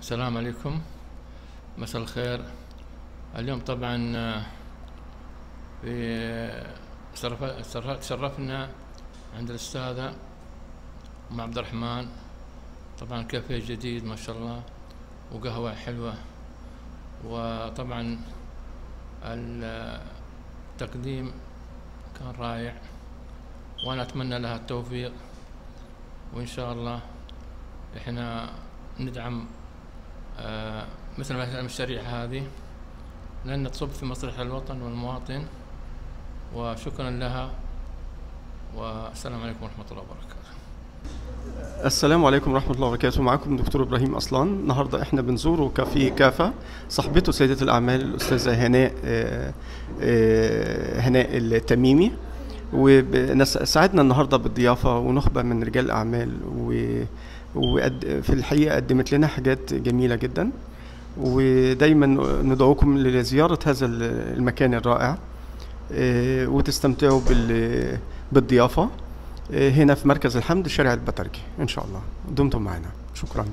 السلام عليكم. مساء الخير. اليوم طبعا آه، في شرف- شرف- تشرفنا عند الأستاذة أم عبد الرحمن. طبعا كافيه جديد ما شاء الله وقهوة حلوة. وطبعا التقديم كان رائع. وأنا أتمنى لها التوفيق. وإن شاء الله إحنا ندعم مثل ما المشاريع هذه لأن تصب في مصلحة الوطن والمواطن وشكرا لها والسلام عليكم ورحمة الله وبركاته. السلام عليكم ورحمة الله وبركاته. معكم دكتور إبراهيم أصلان. النهاردة إحنا بنزور كافيه كافة صاحبته سيدة الأعمال الأستاذة هناء آه، آه، هناء التميمي. وساعدنا النهاردة بالضيافة ونخبة من رجال الأعمال و وفي الحقيقة قدمت لنا حاجات جميلة جدا. ودايما ندعوكم لزيارة هذا المكان الرائع. آه، وتستمتعوا بال- بالضيافة. آه، هنا في مركز الحمد شارع البترجي إن شاء الله. دمتم معنا. شكرا.